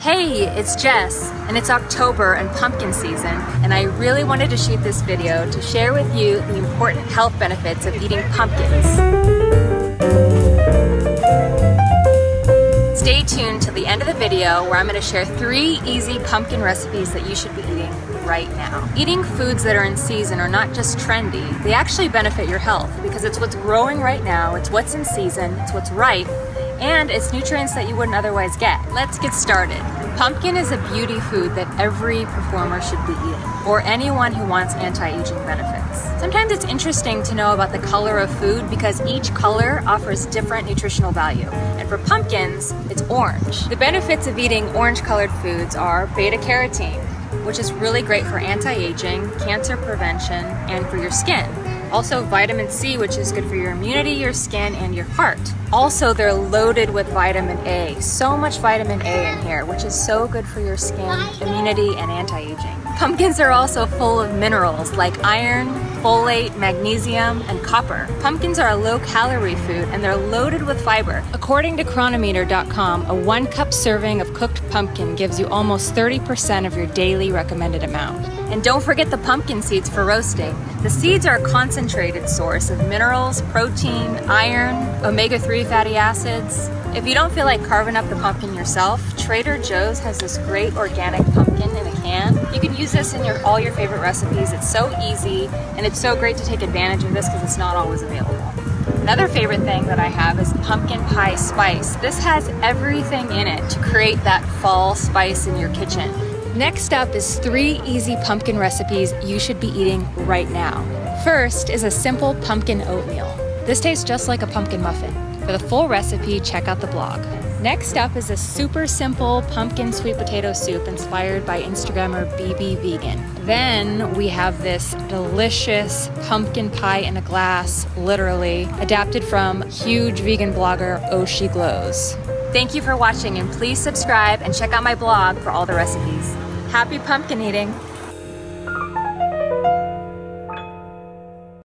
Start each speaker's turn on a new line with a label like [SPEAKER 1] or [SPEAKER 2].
[SPEAKER 1] Hey, it's Jess, and it's October and pumpkin season, and I really wanted to shoot this video to share with you the important health benefits of eating pumpkins. Stay tuned till the end of the video where I'm going to share three easy pumpkin recipes that you should be eating right now. Eating foods that are in season are not just trendy, they actually benefit your health because it's what's growing right now, it's what's in season, it's what's ripe, and it's nutrients that you wouldn't otherwise get. Let's get started. Pumpkin is a beauty food that every performer should be eating, or anyone who wants anti-aging benefits. Sometimes it's interesting to know about the color of food because each color offers different nutritional value. And for pumpkins, it's orange. The benefits of eating orange colored foods are beta carotene, which is really great for anti-aging, cancer prevention, and for your skin. Also vitamin C, which is good for your immunity, your skin, and your heart. Also, they're loaded with vitamin A. So much vitamin A in here, which is so good for your skin, immunity, and anti-aging. Pumpkins are also full of minerals like iron, folate, magnesium, and copper. Pumpkins are a low-calorie food and they're loaded with fiber. According to Cronometer.com, a one cup serving of cooked pumpkin gives you almost 30% of your daily recommended amount. And don't forget the pumpkin seeds for roasting. The seeds are a concentrated source of minerals, protein, iron, omega-3 fatty acids. If you don't feel like carving up the pumpkin yourself, Trader Joe's has this great organic pumpkin in a can. You can use this in your, all your favorite recipes. It's so easy and it's so great to take advantage of this because it's not always available. Another favorite thing that I have is pumpkin pie spice. This has everything in it to create that fall spice in your kitchen. Next up is three easy pumpkin recipes you should be eating right now. First is a simple pumpkin oatmeal. This tastes just like a pumpkin muffin. For the full recipe, check out the blog. Next up is a super simple pumpkin sweet potato soup inspired by Instagrammer BB Vegan. Then we have this delicious pumpkin pie in a glass, literally, adapted from huge vegan blogger Oshi Glows. Thank you for watching and please subscribe and check out my blog for all the recipes. Happy pumpkin eating!